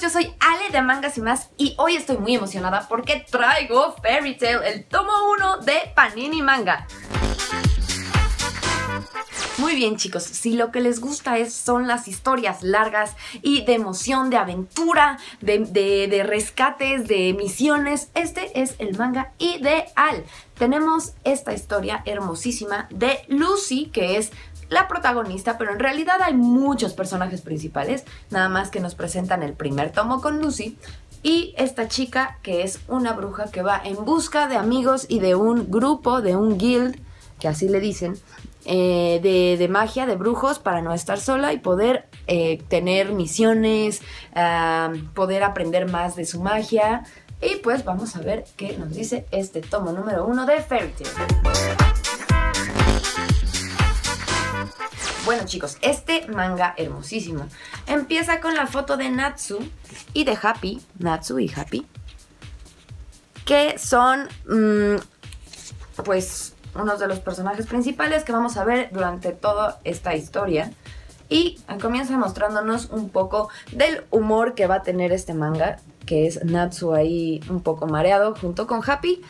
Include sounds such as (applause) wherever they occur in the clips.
yo soy Ale de Mangas y Más y hoy estoy muy emocionada porque traigo Fairy Tail, el tomo 1 de Panini Manga. Muy bien chicos, si lo que les gusta es, son las historias largas y de emoción, de aventura, de, de rescates, de misiones, este es el manga ideal. Tenemos esta historia hermosísima de Lucy, que es la protagonista, pero en realidad hay muchos personajes principales, nada más que nos presentan el primer tomo con Lucy. Y esta chica que es una bruja que va en busca de amigos y de un grupo, de un guild, que así le dicen, eh, de, magia, de brujos, para no estar sola y poder eh, tener misiones, poder aprender más de su magia. Y pues vamos a ver qué nos dice este tomo número uno de Fairy Tail. Bueno chicos, este manga hermosísimo empieza con la foto de Natsu y de Happy, Natsu y Happy, que son mm, pues unos de los personajes principales que vamos a ver durante toda esta historia. Y comienza mostrándonos un poco del humor que va a tener este manga, que es Natsu ahí un poco mareado junto con Happy.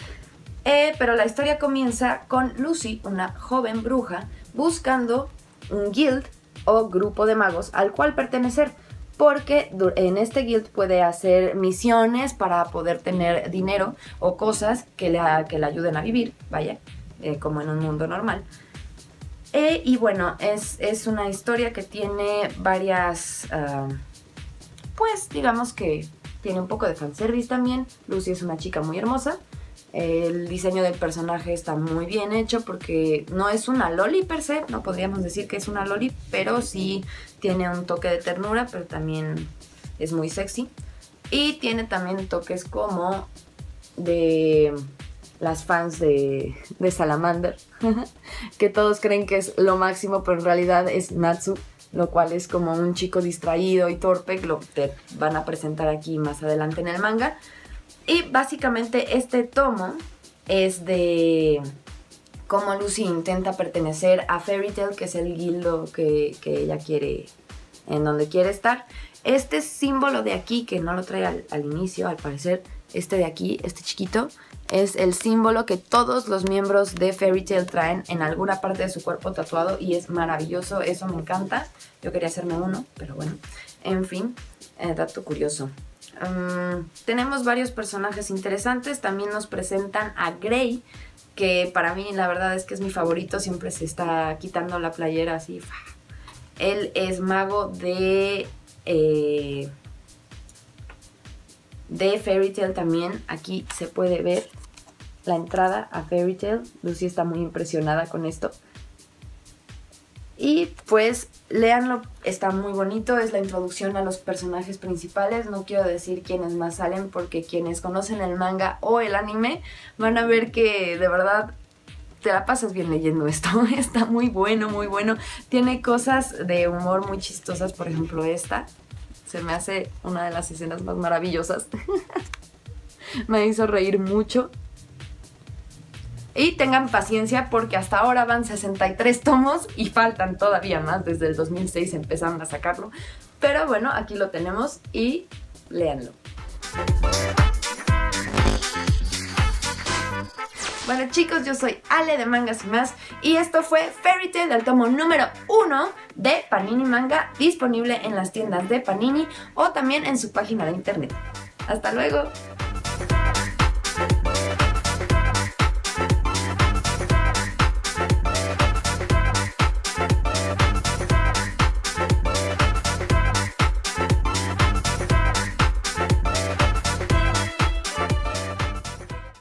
Eh, pero la historia comienza con Lucy, una joven bruja, buscando un guild o grupo de magos al cual pertenecer porque en este guild puede hacer misiones para poder tener dinero o cosas que le, que le ayuden a vivir, vaya, eh, como en un mundo normal. Eh, y bueno, es, es, una historia que tiene varias, ah, pues digamos que tiene un poco de fanservice también. Lucy es una chica muy hermosa. El diseño del personaje está muy bien hecho porque no es una loli per se, no podríamos decir que es una loli, pero sí tiene un toque de ternura, pero también es muy sexy. Y tiene también toques como de las fans de, de Salamander, (laughs) que todos creen que es lo máximo, pero en realidad es Natsu, lo cual es como un chico distraído y torpe, lo que van a presentar aquí más adelante en el manga. Y básicamente este tomo es de cómo Lucy intenta pertenecer a Fairy Tail, que es el guildo que, ella quiere, en donde quiere estar. Este símbolo de aquí, que no lo trae al, inicio, al parecer, este de aquí, este chiquito, es el símbolo que todos los miembros de Fairy Tail traen en alguna parte de su cuerpo tatuado y es maravilloso, eso me encanta. Yo quería hacerme uno, pero bueno, en fin, eh, dato curioso. Mm, tenemos varios personajes interesantes, también nos presentan a Grey, que para mí la verdad es que es mi favorito, siempre se está quitando la playera así. Él es mago de... Eh, de Fairy Tail también, aquí se puede ver la entrada a Fairy Tail. Lucy está muy impresionada con esto. Y pues léanlo, está muy bonito, es la introducción a los personajes principales, no quiero decir quiénes más salen porque quienes conocen el manga o el anime van a ver que de verdad te la pasas bien leyendo esto, (laughs) está muy bueno, muy bueno, tiene cosas de humor muy chistosas, por ejemplo esta, se me hace una de las escenas más maravillosas, (laughs) me hizo reír mucho. Y tengan paciencia porque hasta ahora van 63 tomos y faltan todavía más. Desde el 2006 empezaron a sacarlo. Pero bueno, aquí lo tenemos y léanlo. Bueno chicos, yo soy Ale de Mangas y Más y esto fue Fairy Tail del tomo número 1 de Panini Manga disponible en las tiendas de Panini o también en su página de internet. ¡Hasta luego!